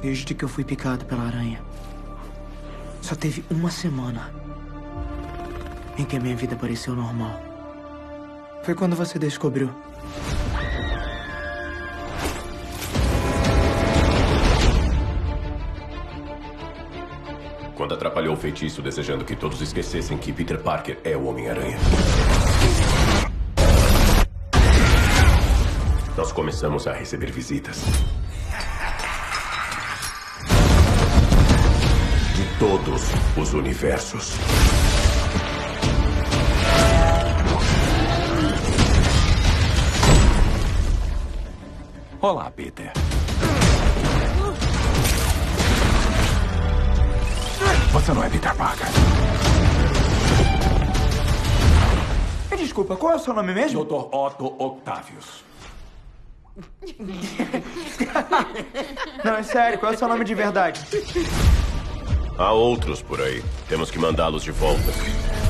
Desde que eu fui picado pela aranha. Só teve uma semana em que a minha vida pareceu normal. Foi quando você descobriu. Quando atrapalhou o feitiço desejando que todos esquecessem que Peter Parker é o Homem-Aranha. Nós começamos a receber visitas. Todos os universos. Olá, Peter. Você não é Peter Parker. Desculpa, qual é o seu nome mesmo? Dr. Otto Octavius. Não, é sério, qual é o seu nome de verdade? Há outros por aí. Temos que mandá-los de volta.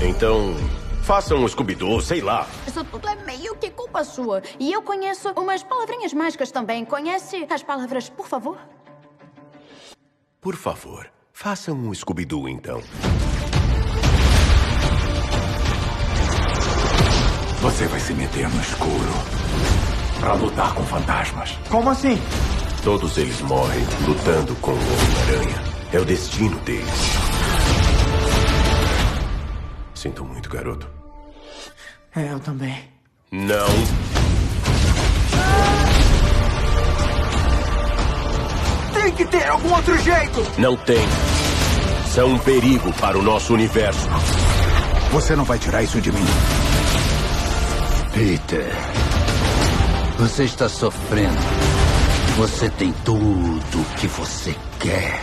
Então, façam um Scooby-Doo, sei lá. Isso tudo é meio que culpa sua. E eu conheço umas palavrinhas mágicas também. Conhece as palavras, por favor? Por favor, façam um Scooby-Doo, então. Você vai se meter no escuro para lutar com fantasmas. Como assim? Todos eles morrem lutando com o Homem-Aranha. É o destino deles. Sinto muito, garoto. É, eu também. Não. Tem que ter algum outro jeito! Não tem. São um perigo para o nosso universo. Você não vai tirar isso de mim. Peter, você está sofrendo. Você tem tudo o que você quer.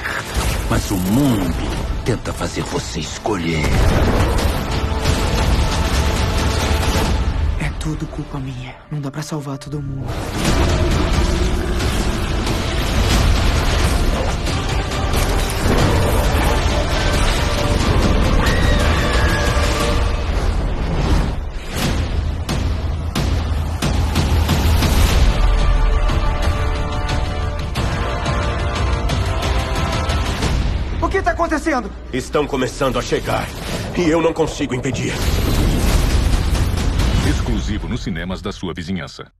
Mas o mundo tenta fazer você escolher. É tudo culpa minha. Não dá pra salvar todo mundo. Acontecendo? Estão começando a chegar. E eu não consigo impedir. Exclusivo nos cinemas da sua vizinhança.